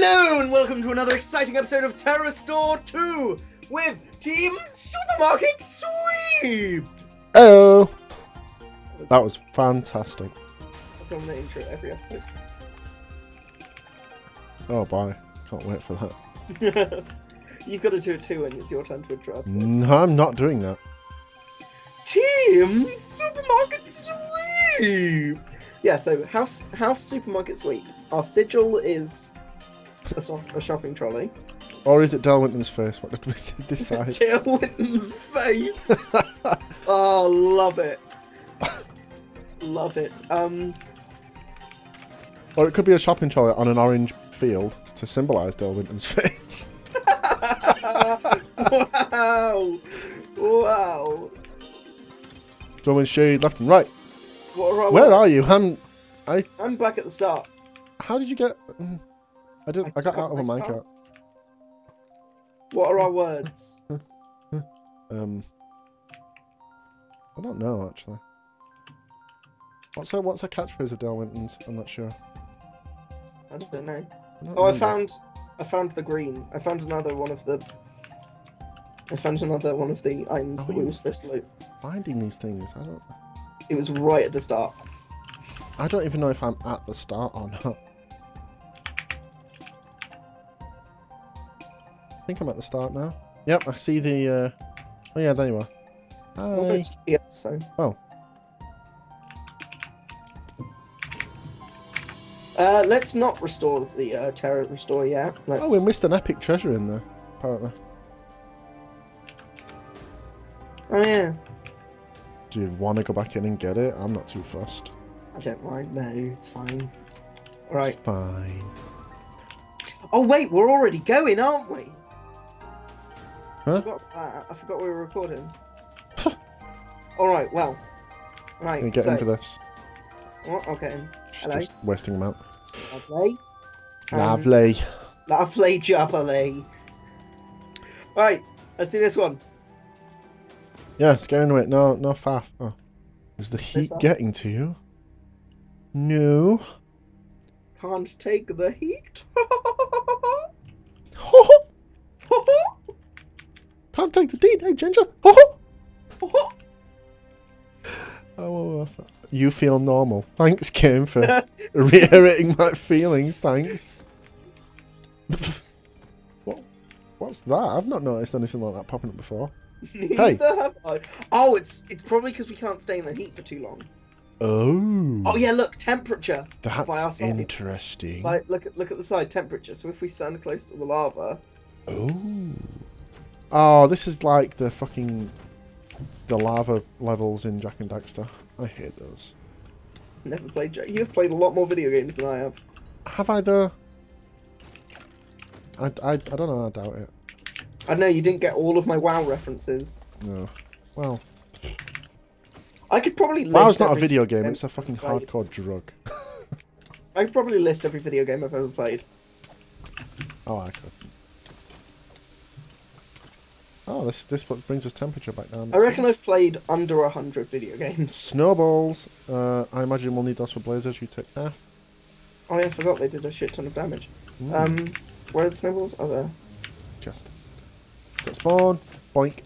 Hello and welcome to another exciting episode of Terra Restore 2 with Team Supermarket Sweep! Oh, that was fantastic. That's on the intro every episode. Oh boy, can't wait for that. You've got to do it too when it's your turn to intro episode. No, I'm not doing that. Team Supermarket Sweep! Yeah, so House House Supermarket Sweep. Our sigil is a, a shopping trolley. Or is it Dale Winton's face? What did we decide? Winton's face! oh, love it. love it. Um, or it could be a shopping trolley on an orange field to symbolise Dale Winton's face. wow! Wow! Throwing shade left and right. What our Where words? are you? I'm. I. I'm back at the start. How did you get? mm, I didn't. I I got out of a my minecart. What are our words? Um. I don't know actually. What's a what's a catchphrase of Dale Winton's? I'm not sure. I don't know. I don't Oh, I found, I found the green. I found another one of the. I found another one of the items Oh, that we were supposed to loot. finding these things. I don't. It was right at the start. I don't even know if I'm at the start or not. Think I'm at the start now. Yep, I see the. Uh... Oh yeah, there you are. Hi. so. Oh. Uh, let's not restore the uh, Terra Restore yet. Let's... Oh, we missed an epic treasure in there. Apparently. Oh yeah. Do you want to go back in and get it? I'm not too fussed. I don't mind. No, it's fine. All right. Fine. Oh wait, we're already going, aren't we? Huh? I forgot, that. I forgot we were recording. All right. Well. Right. Can we get so, in for this? Oh, okay. Hello. just wasting them out. Lovely. Um, Lovely. Lovely jubbly. Right, let's do this one. Yeah, it's getting away. No, no faff. Oh. Is the heat getting to you? No. Can't take the heat. Can't take the deed, hey Ginger. Oh, you feel normal. Thanks, Kim, for reiterating my feelings. Thanks. what? What's that? I've not noticed anything like that popping up before. Neither have I. Oh, it's it's probably because we can't stay in the heat for too long. Oh. Oh yeah, look, temperature. That's interesting. Like, look at look at the side temperature. So if we stand close to the lava, Oh. Oh, this is like the fucking the lava levels in Jak and Daxter. I hate those. never played. Jack. You've played a lot more video games than I have. Have I though? I, I, I don't know. I doubt it. I know you didn't get all of my WoW references. No. Well, I could probably list WoW's not a video game. It's a fucking played. hardcore drug. I could probably list every video game I've ever played. Oh, I could. Oh, this this what brings us temperature back down. I reckon I've played under a hundred video games. Snowballs. Uh, I imagine we'll need those for blazers. You take half. Oh yeah, I forgot they did a shit ton of damage. Ooh, Um, where are the snowballs? Oh there. just. Set spawn. Boink.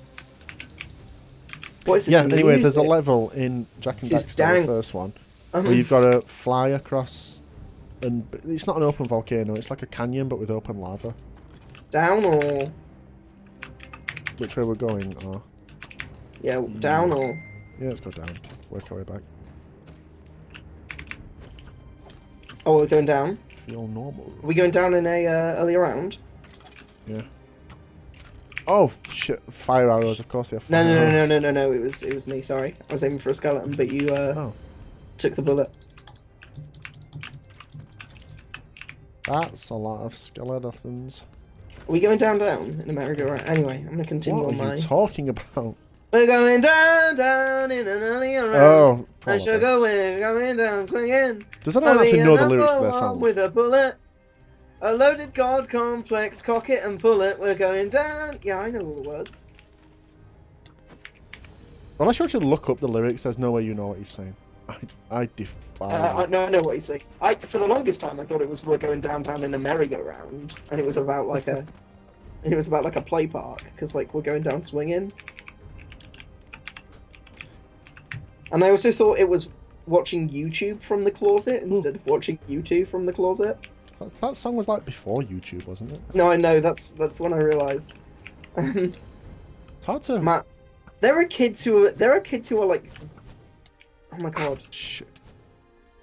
What is this? Yeah. Anyway, there's a level in Jak and This Daxter, dank. the first one, Um, where you've got to fly across, and it's not an open volcano. It's like a canyon, but with open lava. down or Which way we're going? Oh, yeah, down or yeah. Let's go down. Work our way back. oh, we're going down. Feel normal. Are we going down in a uh, early round? Yeah. Oh shit! Fire arrows, of course. No, Fire no, no, no, no, no, no. It was it was me. Sorry, I was aiming for a skeleton, but you uh, Oh, took the bullet. that's a lot of skeletons. Are we going down, down in a merry-go-round? Anyway, I'm gonna continue What on are my. you talking about? We're going down, down in an early round. Oh, I probably. go we're going down swinging. Does anyone actually know the lyrics to their on song? With a bullet. A loaded god complex, cock it and pull it. We're going down. Yeah, I know all the words. Unless you actually look up the lyrics, there's no way you know what he's saying. I, I defy. Uh, I, no, I know what you're saying. I, for the longest time, I thought it was we're going downtown in a merry-go-round, and it was about like a, it was about like a play park because like we're going down swinging. And I also thought it was watching YouTube from the closet instead of watching YouTube from the closet. that, that song was like before YouTube, wasn't it? No, I know that's that's when I realized. It's hard to. Matt, there are kids who are there are kids who are like, oh my god, Shit.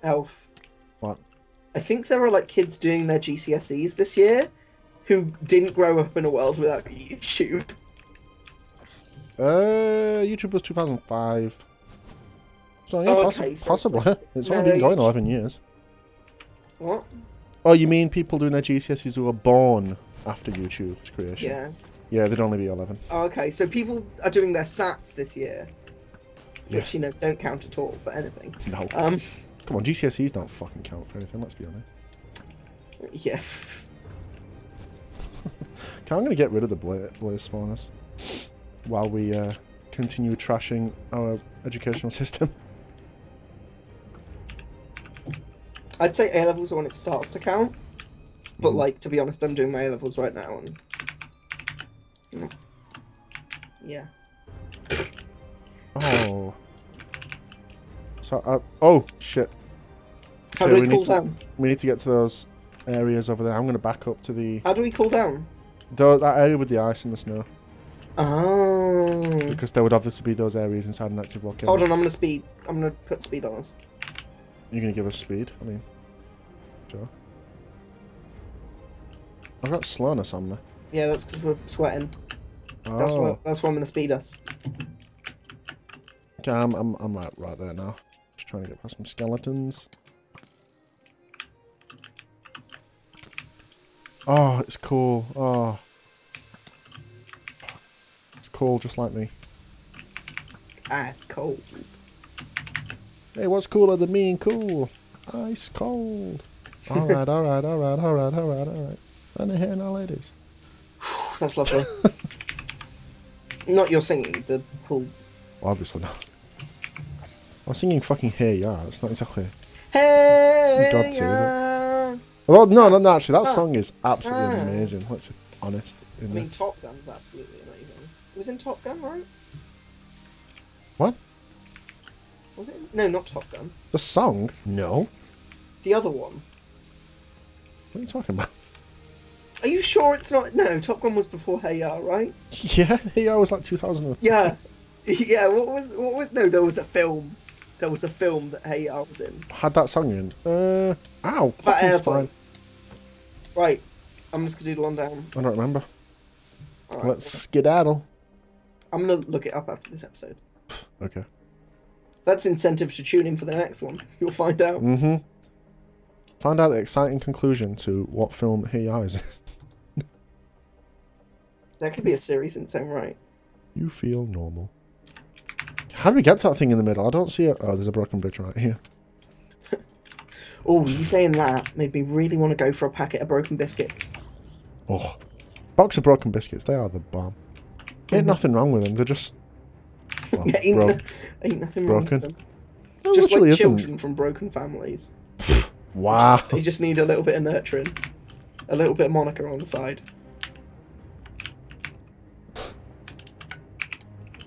Elf. What? I think there are like kids doing their GCSEs this year who didn't grow up in a world without YouTube. Uh, YouTube was 2005. So yeah, Oh, possi- okay, so it's possibly. it's no, only been no, going you- 11 years. What? Oh, you mean people doing their GCSEs who were born after YouTube's creation? Yeah. Yeah, they'd only be 11. Oh, okay, so people are doing their SATs this year, Yeah. which you know don't count at all for anything. No. Um, Come on, GCSEs don't fucking count for anything, let's be honest. yeah. Okay, I'm going to get rid of the bla- blaze spawners while we uh, continue trashing our educational system. I'd say A levels are when it starts to count, but Mhm. like to be honest, I'm doing my A levels right now, and Mm. yeah. So, uh, oh, shit. How Okay, do we, we cool need to- down? We need to get to those areas over there. I'm going to back up to the... How do we cool down? Tho- that area with the ice and the snow. Oh. Because there would obviously be those areas inside an active volcano. Hold on, I'm gonna speed. I'm gonna put speed on us. You're going to give us speed? I mean, sure. I've got slowness on me. Yeah, that's because we're sweating. That's Oh, why. That's why I'm gonna speed us. okay, I'm, I'm, I'm right, right there now. Trying to get past some skeletons. Oh, it's cool. Oh. It's cool, just like me. It's cold. Hey, what's cooler than me and cool? Ice cold. Alright, alright, alright, alright, alright, alright. And here now, ladies. That's lovely. Not your singing. The. Well, obviously not. I was singing fucking Hey Ya, it's not exactly... Hey. God, too, is it? yeah. Well, no, no, no, actually, that Ah. song is absolutely Ah. amazing, let's be honest I mean, this. Top Gun's absolutely amazing. It was in Top Gun, right? What? Was it? No, not Top Gun. The song? No. The other one. What are you talking about? Are you sure it's not? No, Top Gun was before Hey Ya, right? Yeah, Hey Ya was like 2000. Yeah. Yeah. What was? What was? No, there was a film. There was a film that Hey Ya was in. Had that song in. Uh, ow, About fucking spine. airplanes. Right. I'm just gonna do the one down. I don't remember. Let's skedaddle. I'm gonna look it up after this episode. Okay. That's incentive to tune in for the next one. You'll find out. Mm-hmm. Find out the exciting conclusion to what film Hey Ya is. In. That could be a series in its own right. you feel normal. How do we get to that thing in the middle? I don't see it. Oh, there's a broken bridge right here. Oh, you saying that made me really want to go for a packet of broken biscuits. Oh, box of broken biscuits. They are the bomb. Ain't Mhm. nothing wrong with them. They're just well, Yeah, ain't, no- ain't nothing wrong broken. with them. Just like isn't. children from broken families. Wow. Just- they just need a little bit of nurturing. A little bit of Monica on the side.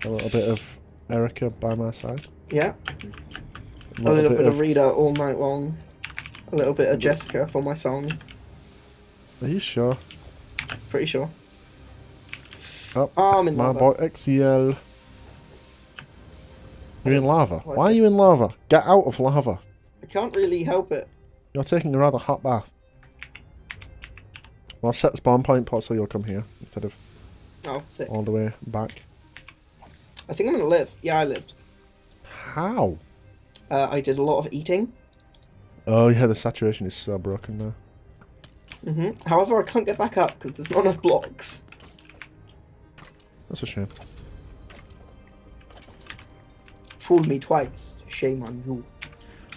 A little bit of Erica by my side. Yeah. A A little bit, of of. Rita all night long. A little bit of Jessica for my song. Are you sure? Pretty sure. Oh, Oh, I'm in my lava. boy XEL. You're in lava. Why are you in lava? Get out of lava. I can't really help it. You're taking a rather hot bath. Well, I've set the spawn point pot so you'll come here instead of Oh, sick. all the way back. I think I'm gonna live. Yeah, I lived. How? Uh, I did a lot of eating. Oh yeah, the saturation is so broken now. hmm However, I can't get back up because there's not enough blocks. That's a shame. Fool me twice. Shame on you.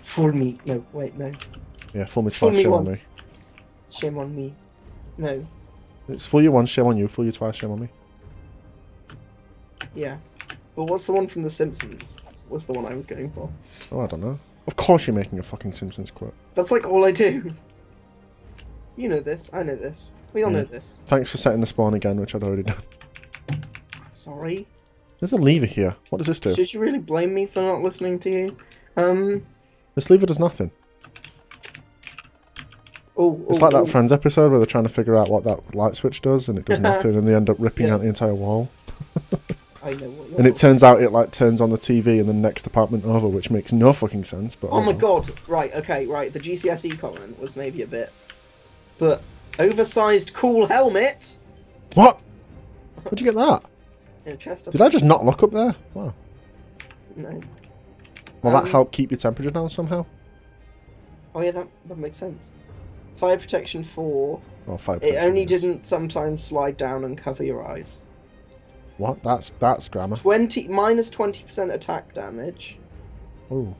Fool me. No, wait, no. Yeah, fool me Fool twice, me shame on me. Shame on me. No. It's fool you once, shame on you. Fool you twice, shame on me. Yeah. But what's the one from The Simpsons? What's the one I was going for. Oh, I don't know. Of course you're making a fucking Simpsons quote. That's like all I do. You know this. I know this. We all Yeah. know this. Thanks for setting the spawn again, which I'd already done. Sorry. There's a lever here. What does this do? Should you really blame me for not listening to you? Um. This lever does nothing. Oh, It's oh, like that oh. Friends episode where they're trying to figure out what that light switch does, and it does nothing, and they end up ripping Yeah. out the entire wall. I know what And it turns out it like turns on the TV in the next apartment over, which makes no fucking sense. But Oh my well. god! Right, okay, right. The GCSE comment was maybe a bit, but oversized cool helmet What? Where'd you get that? in a chest. Did I just not look up there? Wow. No. Will that Um, help keep your temperature down somehow? Oh yeah, that that makes sense. Fire protection four. Oh, fire protection. It only yes. didn't sometimes slide down and cover your eyes. What? That's that's grammar. Twenty minus twenty percent attack damage, Oh,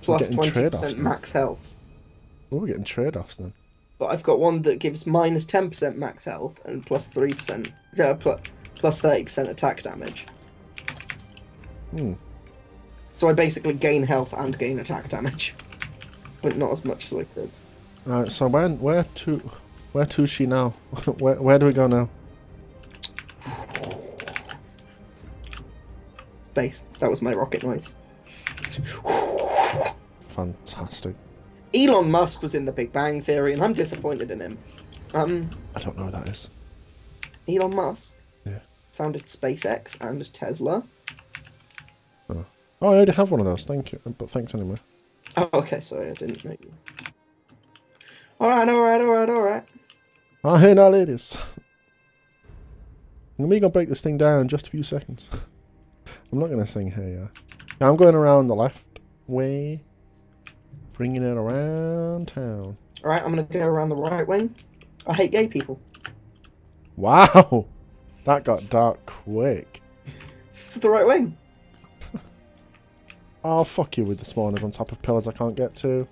plus twenty percent max health. oh, we're getting trade-offs then. But I've got one that gives minus ten percent max health and plus three percent, uh, plus plus thirty percent attack damage. Hmm. So I basically gain health and gain attack damage, but not as much as I could. Alright, so where where to where to she now? where where do we go now? Space. That was my rocket noise. Fantastic. Elon Musk was in the Big Bang Theory, and I'm disappointed in him. Um, I don't know who that is. Elon Musk Yeah. founded SpaceX and Tesla. Oh, I already have one of those. Thank you, but thanks anyway. Oh, okay, sorry, I didn't know you. Alright, alright, alright, alright. Ah, hey now, ladies. I'm gonna break this thing down in just a few seconds. I'm not gonna sing here, yeah. Now I'm going around the left way, bringing it around town. Alright, I'm gonna go around the right wing. I hate gay people. Wow, that got dark quick. It's the right wing. Oh fuck you with the spawners on top of pillars I can't get to.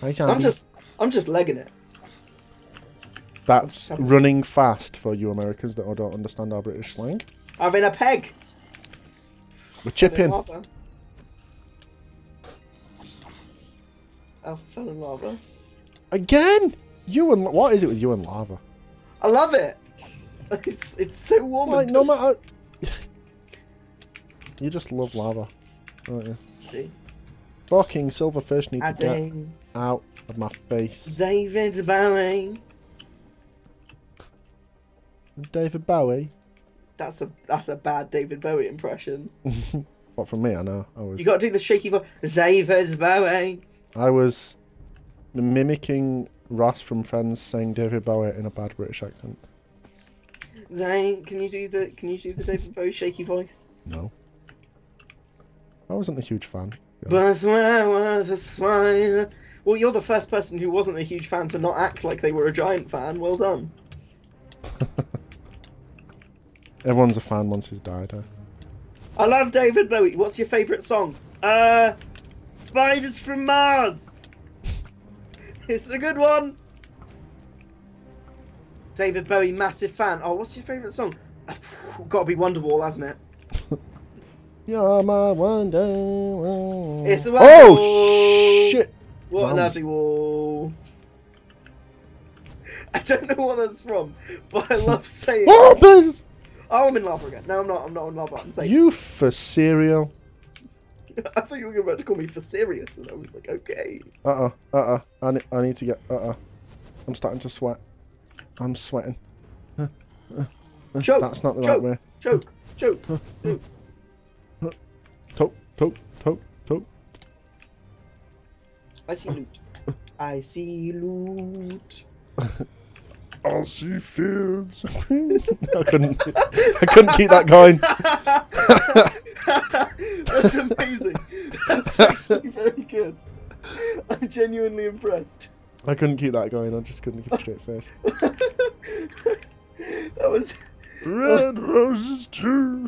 Hi. I'm just, I'm just legging it. That's running fast for you Americans that don't understand our British slang. Having a peg. We're chipping. Lava. Alpha fell in lava. Again? You and what is it with you and lava? I love it. It's, it's so warm. Like no matter. You just love lava, don't you? See? Fucking silverfish need to get out of my face. David Bowie. David Bowie. That's a that's a bad David Bowie impression. What from me? I know. I was. You got to do the shaky voice. David Bowie. I was mimicking Ross from Friends saying David Bowie in a bad British accent. Zane, can you do the can you do the David Bowie shaky voice? No. I wasn't a huge fan. Yeah. But where were the swine? Well, you're the first person who wasn't a huge fan to not act like they were a giant fan. Well done. Everyone's a fan once he's died. Eh? I love David Bowie. What's your favourite song? Uh, Spiders from Mars. It's a good one. David Bowie, massive fan. Oh, what's your favourite song? Uh, Gotta be Wonderwall, hasn't it? You're my Wonderwall. It's a oh shit! What a lovely wall. I don't know what that's from, but I love saying. Oh, please! Oh, I'm in lava again. No, I'm not. I'm not in lava. I'm saying. You for cereal. I thought you were about to call me for serious, and I was like, okay. Uh uh, uh uh. I, ne- I need to get. Uh uh. I'm starting to sweat. I'm sweating. Choke. That's not the choke, right way. Choke. Choke. Tote, tote, tote, tote. I see loot. I see loot. I see fields. I couldn't. I couldn't keep that going. That's amazing. That's actually very good. I'm genuinely impressed. I couldn't keep that going. I just couldn't keep a straight face. That was. Red roses too.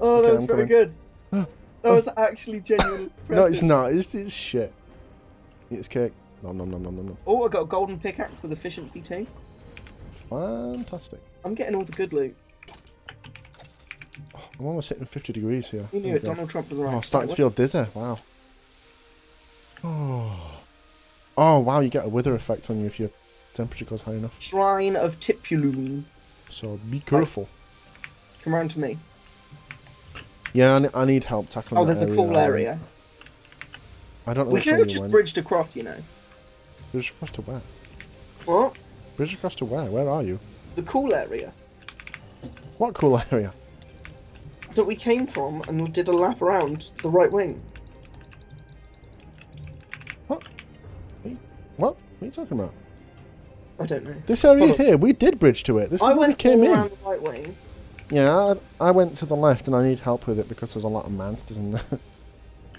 Oh, that Okay, was I'm very coming. good. That was actually genuinely impressive. No, it's not. It's, it's shit. It's cake. Nom nom nom nom nom nom. Oh, I got a golden pickaxe with efficiency too. Fantastic. I'm getting all the good loot. Oh, I'm almost hitting 50 degrees here. You Oh, knew it. Donald Trump was Oh, right. I'm starting to feel dizzy. Wow. Oh. Oh, wow, you get a wither effect on you if your temperature goes high enough. Shrine of Tipulun. So be careful. Come round to me. Yeah, I, I need help tackling Oh, there's a cool area. I don't know We could have just went. bridged across, you know. Bridge across to where? What? Bridge across to where? Where are you? The cool area What cool area? that we came from and did a lap around the right wing. What? What are you talking about? I don't know. This area here, we did bridge to it. This is I where we went came in. around the right wing. Yeah, I, I went to the left and I need help with it because there's a lot of monsters in there.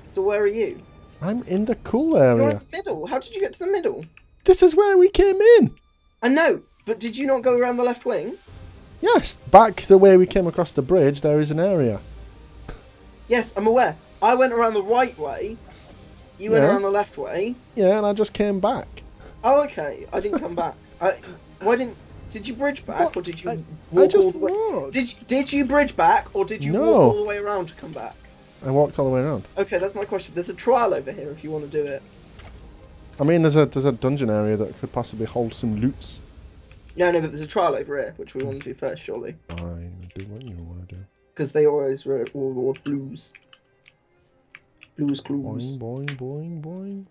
So where are you? I'm in the cool area. You're in the middle. How did you get to the middle? This is where we came in. I know, but did you not go around the left wing? Yes, back the way we came across the bridge, there is an area. Yes, I'm aware. I went around the right way. You went Yeah. around the left way. Yeah, and I just came back. Oh, okay. I didn't come back. I, why didn't? Did you bridge back, What? or did you I- walk I just all the way? walked. Did did you bridge back, or did you No. walk all the way around to come back? I walked all the way around. Okay, that's my question. There's a trial over here if you want to do it. I mean, there's a there's a dungeon area that could possibly hold some loots. Yeah, no, but there's a trial over here, which we want to do first, surely, Fine, do what you want to do. because they always re- reward blues. Blues clues. boing, boing, boing. boing.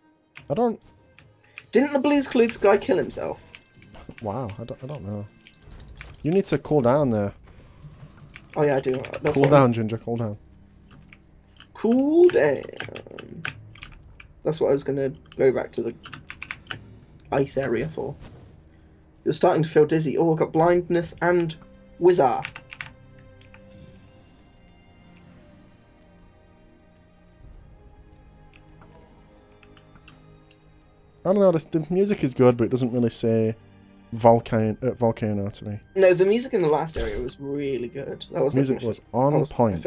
I don't. Didn't the blues clues guy kill himself? Wow, I don't, I don't know. You need to cool down there. Oh yeah, I do. That's Cool down, Ginger. Cool down. Cool down. That's what I was gonna go back to the ice area for. You're starting to feel dizzy. Oh, I've got blindness and wizard. I don't know. The music is good, but it doesn't really say volcano uh, volcano to me. No, the music in the last area was really good. That was Music was on was point.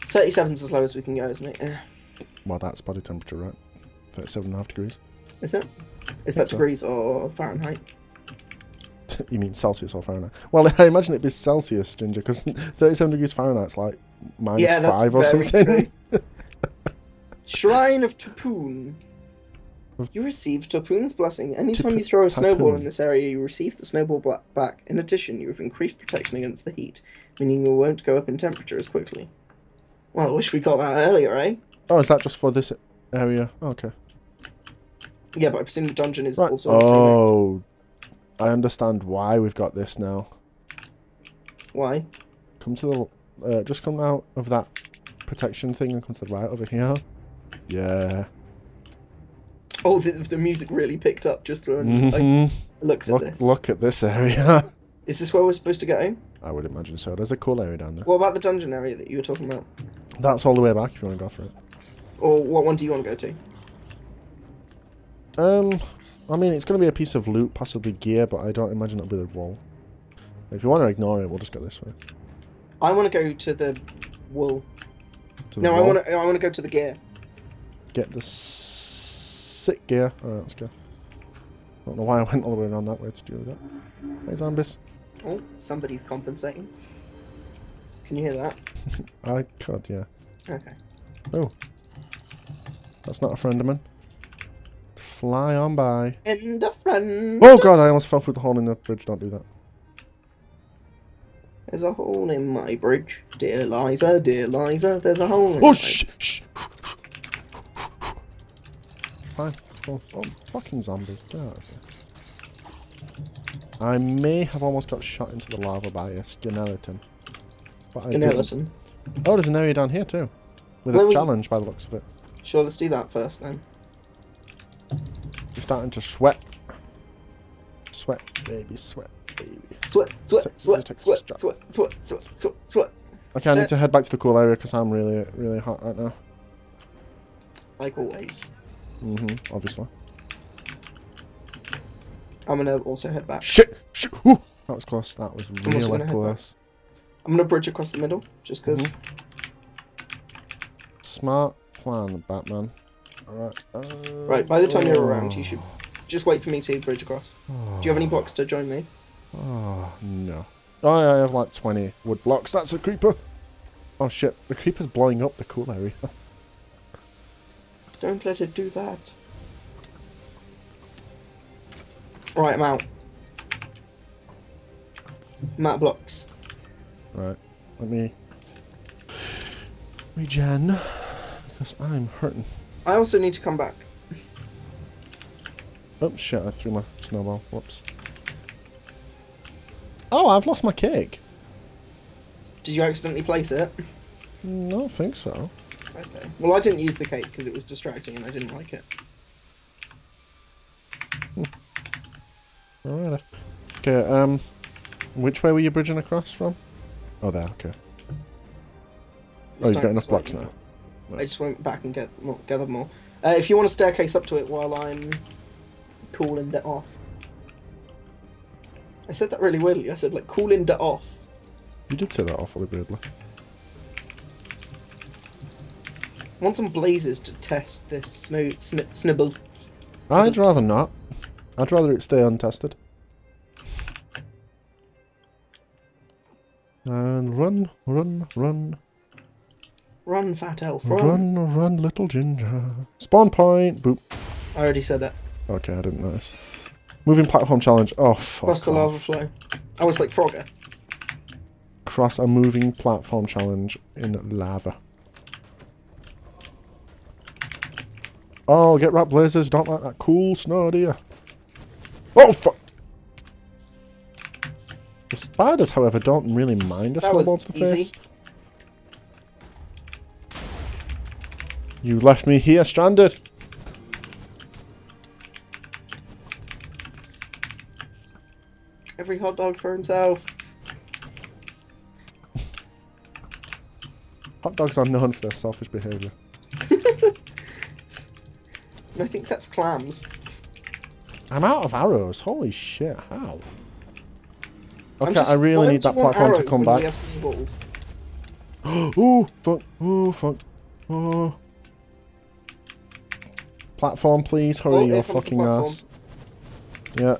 37's as low as we can go, isn't it? Yeah. Well, that's body temperature, right? Thirty-seven and a half degrees. Is it? Is that so. degrees or Fahrenheit? you mean Celsius or Fahrenheit? Well, I imagine it'd be Celsius, Ginger, because thirty-seven degrees Fahrenheit's like minus yeah, five or something. Shrine of Tupun. You receive Tupun's blessing. Anytime you throw a snowball in this area, you receive the snowball back. In addition, you have increased protection against the heat, meaning you won't go up in temperature as quickly. Well, I wish we got that earlier, eh? Oh, is that just for this area? Okay. Yeah, but I presume the dungeon is Right. also. Oh, I understand why we've got this now. Why? Come to the, uh, just come out of that protection thing and come to the right over here. Yeah. Oh, the, the music really picked up just when I Mhm. looked at Look, this. look at this area. Is this where we're supposed to go? I would imagine so. There's a cool area down there. What about the dungeon area that you were talking about? That's all the way back if you want to go for it. Or what one do you want to go to? Um, I mean, it's going to be a piece of loot, possibly gear, but I don't imagine it'll be the wall. If you want to ignore it, we'll just go this way. I want to go to the wool. To the No, I want to. I want to go to the gear. Get the sick gear. Alright, let's go. I don't know why I went all the way around that way to do that. Hey, zombies. Oh, somebody's compensating. Can you hear that? I could, yeah. Okay. Oh. That's not a friend of mine. Fly on by. And a friend. Oh god, I almost fell through the hole in the bridge. Don't do that. There's a hole in my bridge, dear Liza, dear Liza. There's a hole. In Oh, my- shh, shh. Fine. Oh, oh, fucking zombies. Get out of here. I may have almost got shot into the lava by a skeleton. Skeleton. Oh, there's an area down here too. With Well, a challenge by the looks of it. Sure, let's do that first then. You're starting to sweat. Sweat, baby, sweat, baby. Sweat, sweat, sweat, take sweat, sweat, sweat, sweat, sweat, sweat. Okay, I need to head back to the cool area because I'm really, really hot right now. Like always. Mm-hmm, obviously. I'm gonna also head back. Shit! Shit! Ooh, that was close. That was also really close. I'm gonna bridge across the middle, just because. Mhm. Smart plan, Batman. Alright. Uh, Right, by the time you're around, oh. you should just wait for me to bridge across. Oh. Do you have any blocks to join me? Oh, no. Oh, yeah, I have like 20 wood blocks. That's a creeper. Oh, shit. The creeper's blowing up the cool area. Don't let it do that. Right, I'm out. Of blocks. Right. Let me regen because I'm hurting. I also need to come back. Oh shit! I threw my snowball. Whoops. Oh, I've lost my cake. Did you accidentally place it? No, I don't think so. Okay. Well, I didn't use the cake because it was distracting and I didn't like it. Alright. Okay. Um, which way were you bridging across from? Oh, there. Okay. Oh, you've got enough blocks now. I just went back and get more, gather more. Uh, if you want a staircase up to it while I'm cooling it off. I said that really weirdly. I said like cooling it off. You did say that awfully weirdly. I want some blazes to test this snow sni- snibble. I'd rather not. I'd rather it stay untested. And run, run, run, Run, fat elf, run. run, run, little ginger. Spawn point. Boop. I already said it. Okay, I didn't notice. Moving platform challenge. Oh, fuck Cross the lava flow. Oh, it's like Frogger. Cross a moving platform challenge in lava. Oh, get rat blazers. Don't like that cool snow, do you? Oh, fuck. The spiders, however, don't really mind a was snowball to the easy. face. You left me here stranded. Every hot dog for himself. Hot dogs are known for their selfish behaviour. I think that's clams. I'm out of arrows. Holy shit, how? Okay, just- I really need that platform to come back. Ooh, fuck. Ooh, fuck. Oh. Platform, please. Hurry Oh, your fucking ass. Yeah.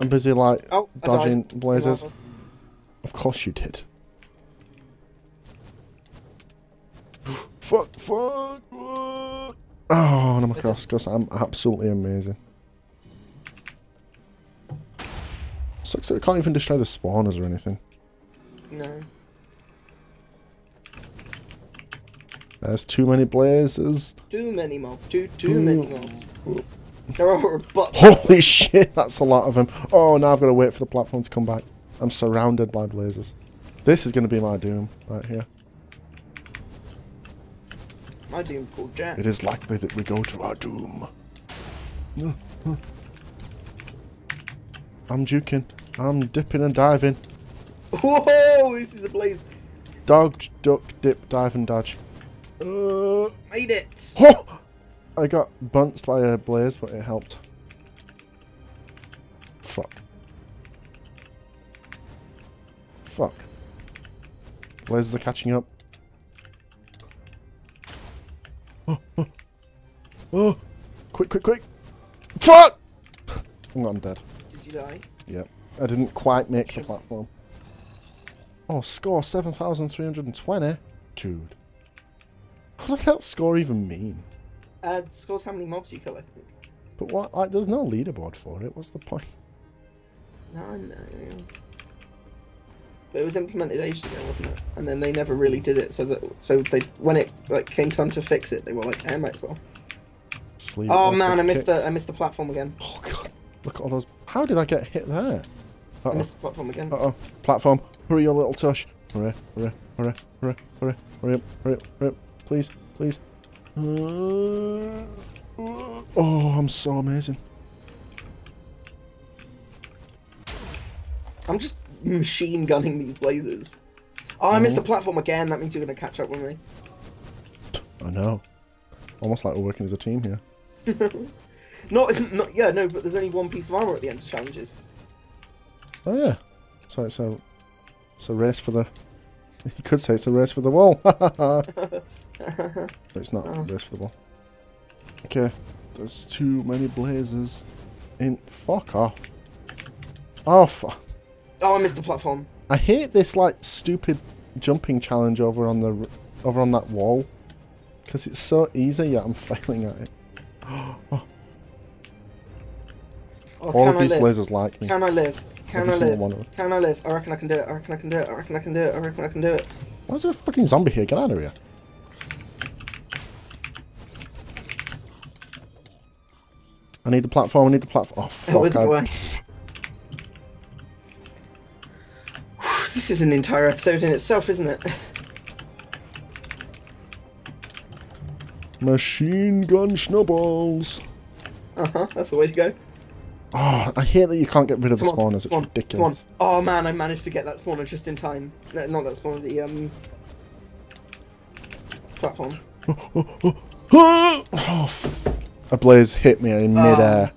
I'm busy, like, Oh, dodging blazers. Of course you did. fuck, fuck, fuck. Oh, and I'm across because I'm absolutely amazing. Sucks that we can't even destroy the spawners or anything. No. There's too many blazes. Too many mobs. Too too many mobs. There are a butt. Holy shit, that's a lot of them. Oh, now I've got to wait for the platform to come back. I'm surrounded by blazes. This is going to be my doom right here. My doom's called Jack. It is likely that we go to our doom. I'm juking. I'm dipping and diving. Whoa! This is a blaze. Dodge, duck, dip, dive and dodge. Uh, Made it. oh! I got bunched by a blaze, but it helped. Fuck. Fuck. Blazes are catching up. Oh, oh, oh! Quick, quick, quick! Fuck! Oh, I'm dead. Did you die? Yep. I didn't quite make the platform. Oh, score 7,320? Dude. What does that score even mean? Uh, it scores how many mobs you kill, I think. But what? Like, there's no leaderboard for it. What's the point? No, I know. But it was implemented ages ago, wasn't it? And then they never really did it, so that so they when it like came time to fix it, they were like, "I might as well." Oh man, I missed kicks. the I missed the platform again. Oh god. Look at all those. How did I get hit there? I Uh missed the platform again. oh. Uh oh. Platform. Hurry, your little tush. Hurry, hurry, hurry, hurry, hurry, hurry hurry hurry up. Please, please. Uh, oh, I'm so amazing. I'm just machine gunning these blazers. Oh, I missed a Oh. platform again. That means you're gonna catch up with me. I know. Almost like we're working as a team here. Not, not yeah, no, but there's only one piece of armor at the end of challenges. Oh yeah. So it's a it's a race for the. You could say it's a race for the wall. it's not Oh. wall. Okay. There's too many blazes. In fuck off. Oh fuck. Oh, I missed the platform. I hate this like stupid jumping challenge over on the over on that wall. Because it's so easy, yet I'm failing at it. Oh. oh, All of I these live? blazers like me. Can I live? Can Every I live? one of them. Can I live? I reckon I can do it. I reckon I can do it. I reckon I can do it. I reckon I can do it. Why is there a fucking zombie here? Get out of here. I need the platform, I need the platform. Oh, fuck. I. This is an entire episode in itself, isn't it? machine gun snowballs. Uh huh. That's the way to go. Oh, I hate that you can't get rid of the Come on, spawners. It's on, ridiculous. Oh man, I managed to get that spawner just in time. No, not that spawner. The um platform. oh, f- a blaze hit me in um, midair.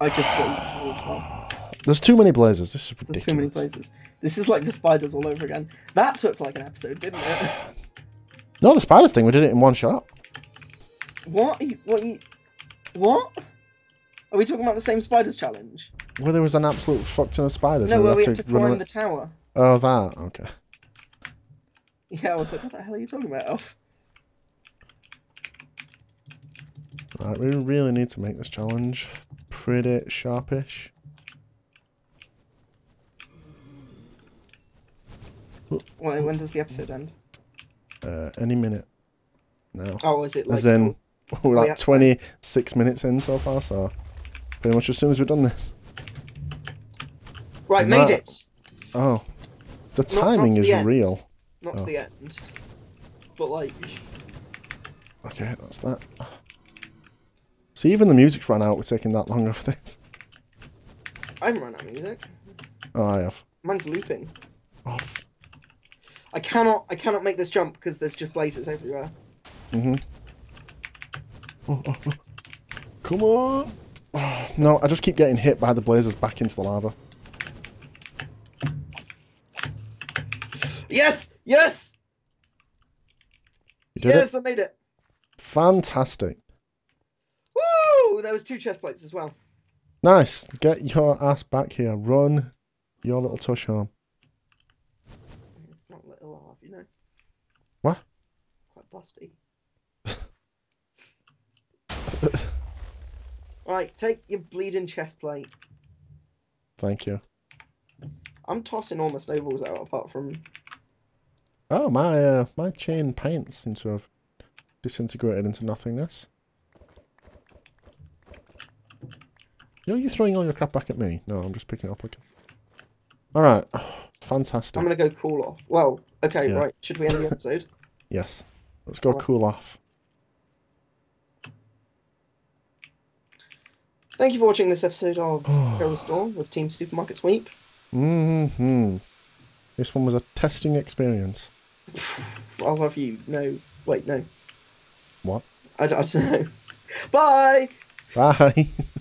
I just swung towards one. There's too many blazes. This is ridiculous. There's too many places. This is like the spiders all over again. That took like an episode, didn't it? No, the spiders thing, we did it in one shot. what? Are you, what? Are you, what? Are we talking about the same spiders challenge? Where there was an absolute fuck ton of spiders. No, where we had had to climb the tower. Oh, that. Okay. Yeah, I was like, what the hell are you talking about, Elf? Right, we really need to make this challenge pretty sharpish. When, when does the episode end? Uh, any minute now. Oh, is it like? As in, we're like yeah. 26 minutes in so far, so pretty much as soon as we've done this. right, Nah. made it. Oh, the Not- not timing is the real. Not Oh. to the end, but like, Okay, that's that. See, even the music's run out. We're taking that long over this. I haven't run out of music. Oh, I have. Mine's looping. Oh, I cannot. I cannot make this jump because there's just blazes everywhere. mhm. Oh, oh, oh. Come on. Oh, no, I just keep getting hit by the blazers back into the lava. Yes! Yes! You did yes! it. I made it. Fantastic. Woo! There was two chest plates as well. Nice. Get your ass back here. Run your little tush home. It's not little half, you know. What? Quite busty. right, take your bleeding chest plate. Thank you. I'm tossing all my snowballs out apart from. Oh, my uh, my chain paints seem to have disintegrated into nothingness. Yo, you're throwing all your crap back at me? No, I'm just picking it up again. Alright. Fantastic. I'm gonna go cool off. Well, okay, Yeah. right. Should we end the episode? Yes. Let's go Alright. cool off. Thank you for watching this episode of Go Restore with Team Supermarket Sweep. hmm This one was a testing experience. I'll have you No. Wait, no. What? I don't know. Bye! Bye.